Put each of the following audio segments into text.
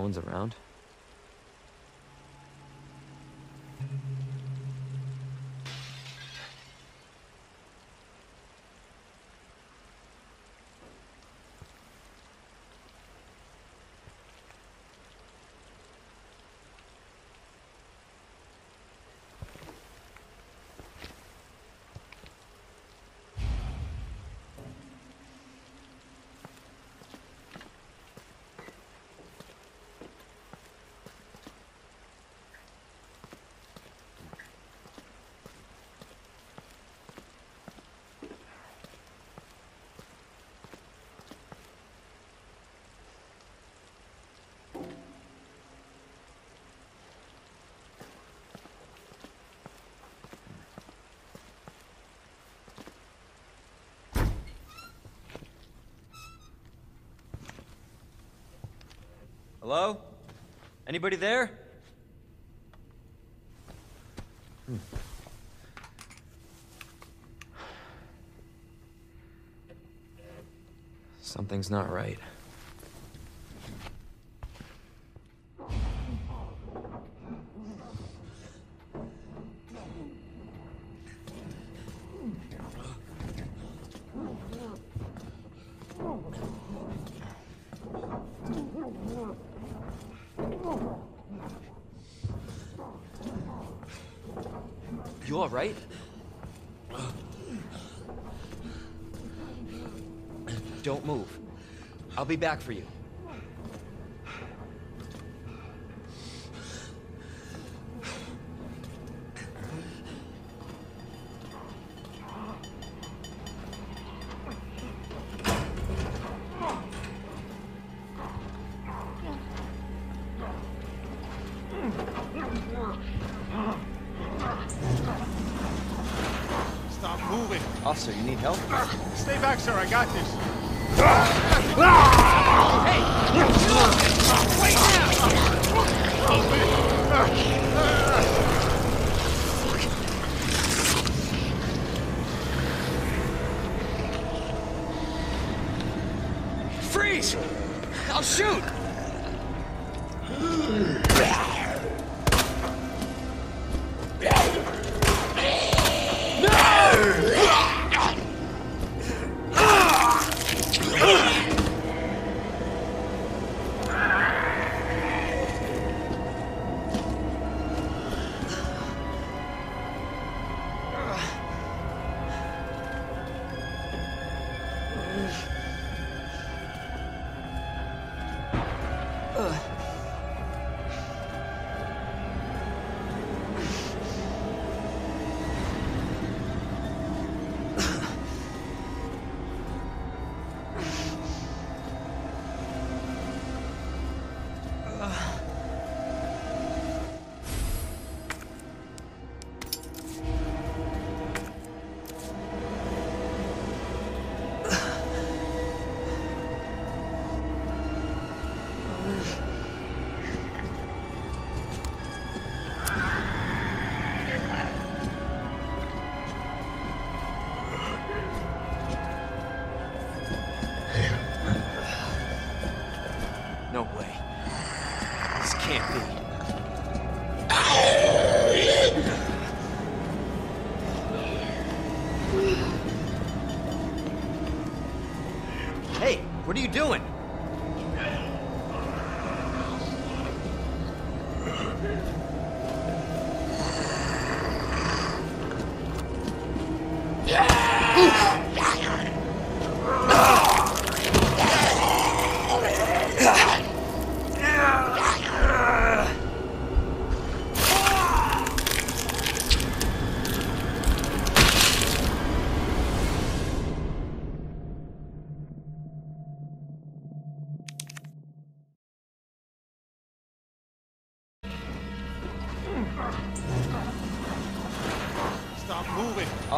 No one's around. Hello? Anybody there? Hmm. Something's not right. Right? Don't move. I'll be back for you. No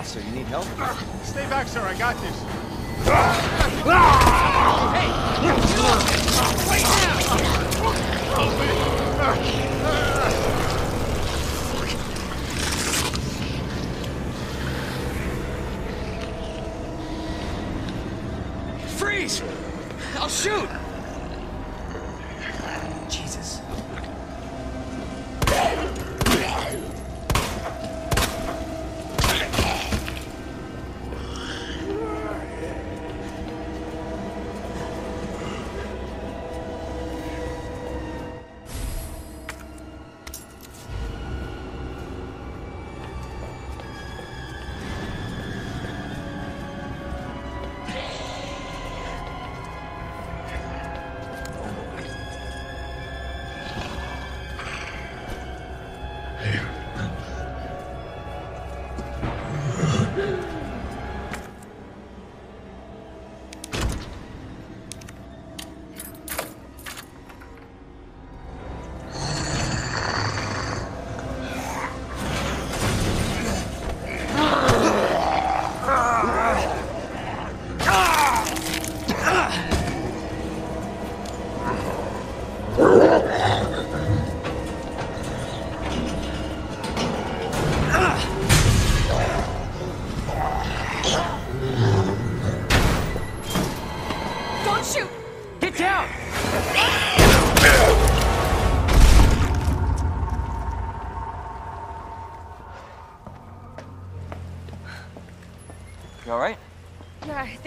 Officer, you need help? Ah, stay back, sir. I got this. Freeze! I'll shoot!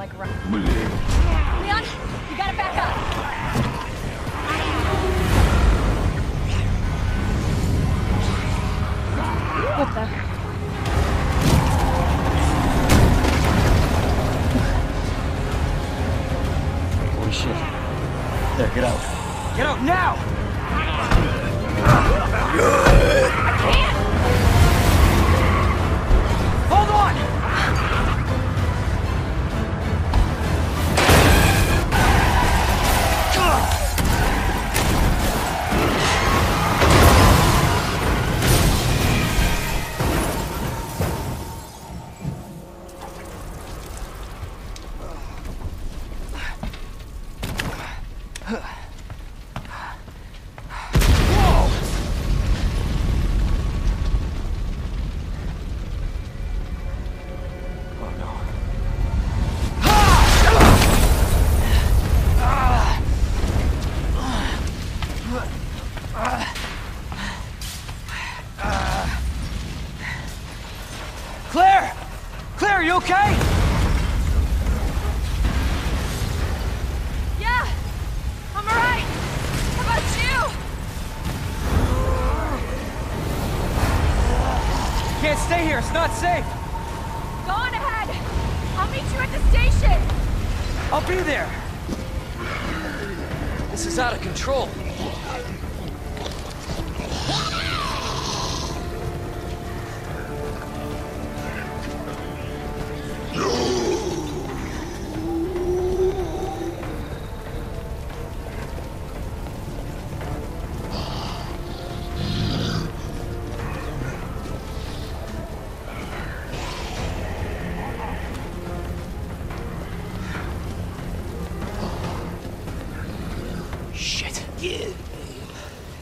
Like run. Leon, you gotta back up. What the? Holy shit. There, get out. Get out now!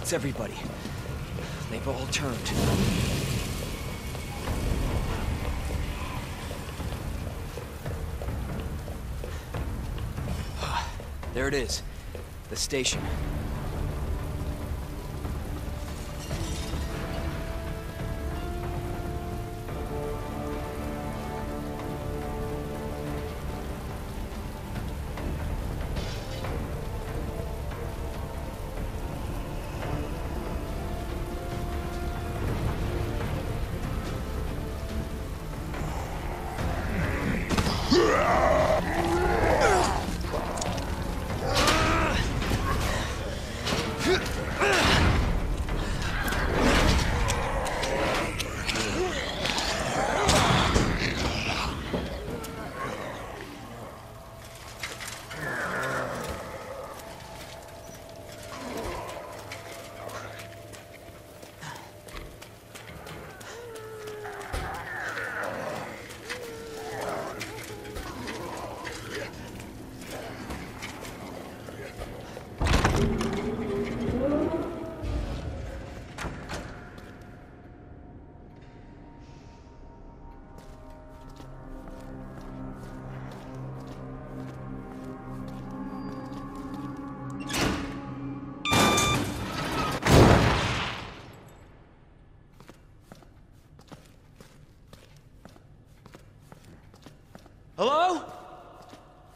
It's everybody. They've all turned. There it is. The station.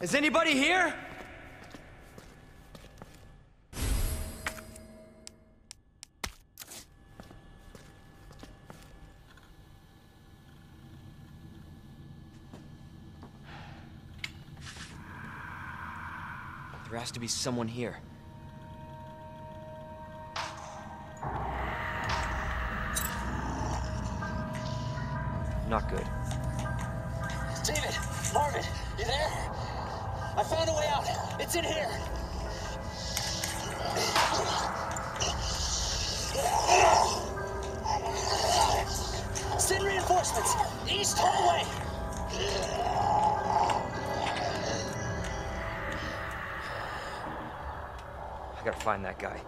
Is anybody here? There has to be someone here. Reinforcements! East hallway! I gotta find that guy.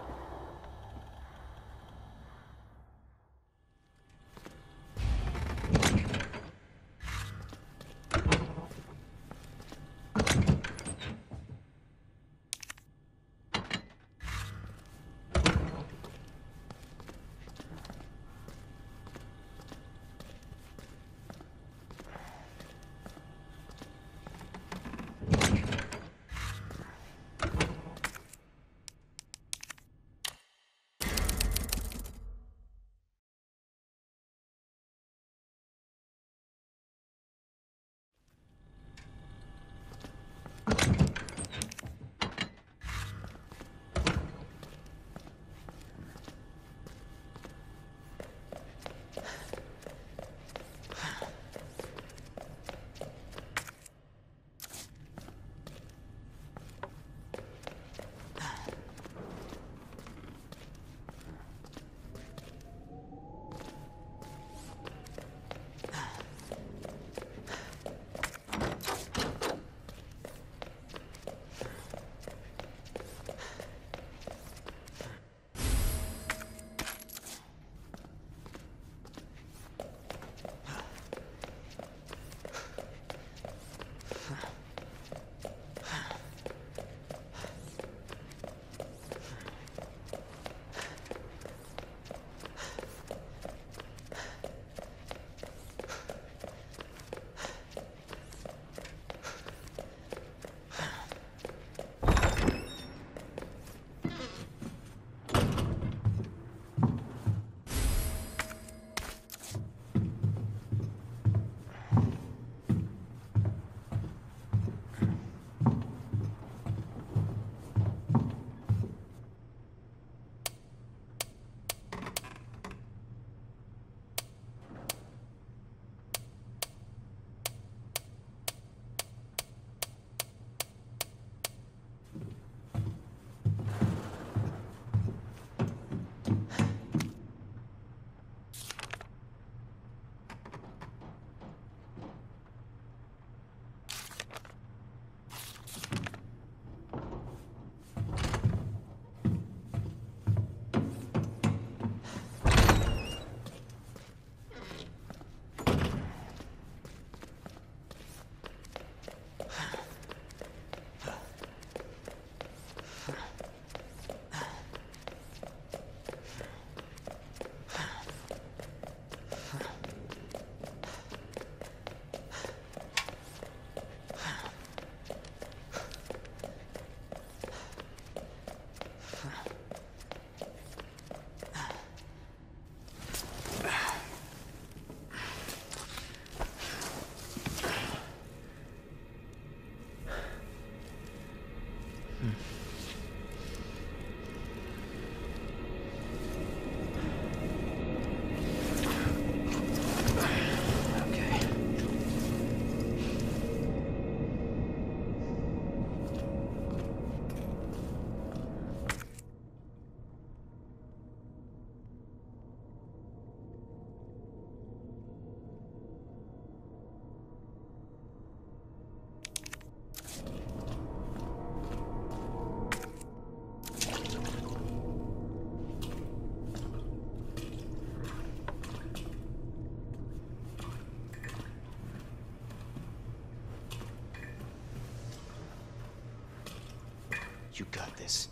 got this.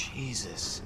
Jesus.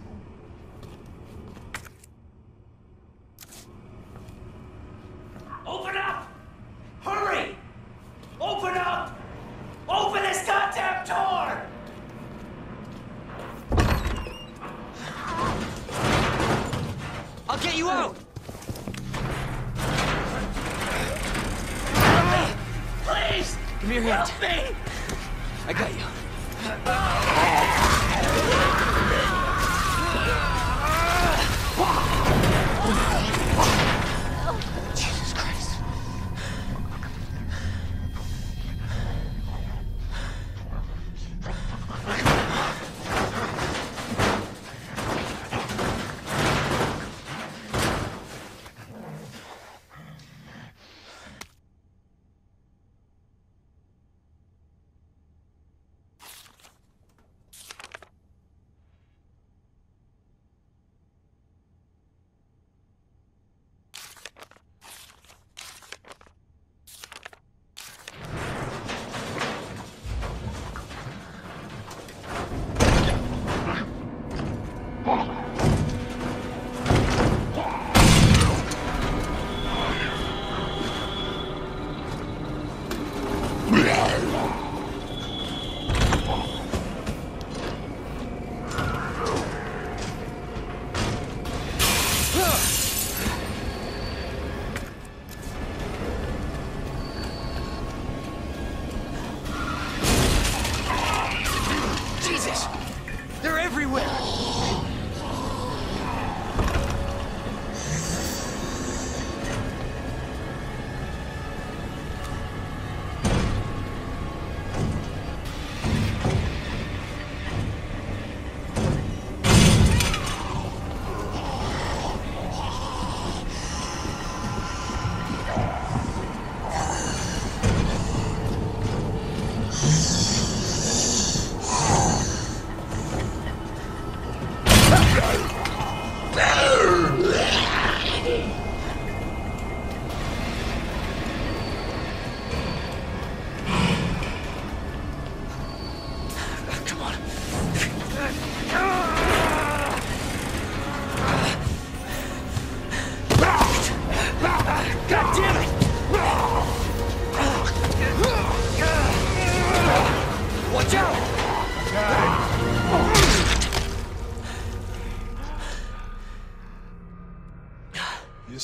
Everywhere!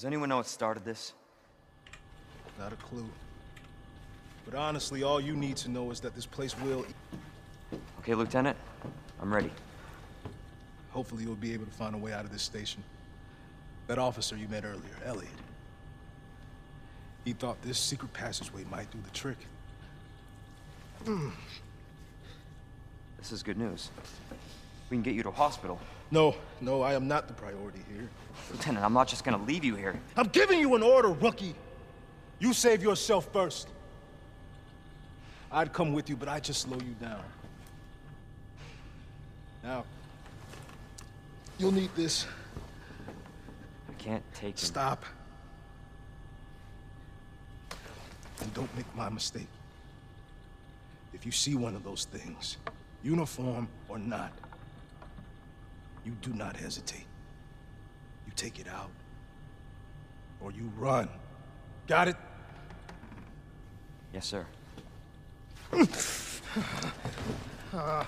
Does anyone know what started this? Not a clue. But honestly, all you need to know is that this place will... Okay, Lieutenant. I'm ready. Hopefully you'll be able to find a way out of this station. That officer you met earlier, Elliot. He thought this secret passageway might do the trick. This is good news. We can get you to a hospital. No, no, I am not the priority here. Lieutenant, I'm not just gonna leave you here. I'm giving you an order, rookie. You save yourself first. I'd come with you, but I'd just slow you down. Now, you'll need this. I can't take him. Stop. And don't make my mistake. If you see one of those things, uniform or not, you do not hesitate. You take it out, or you run. Got it? Yes, sir. Ah.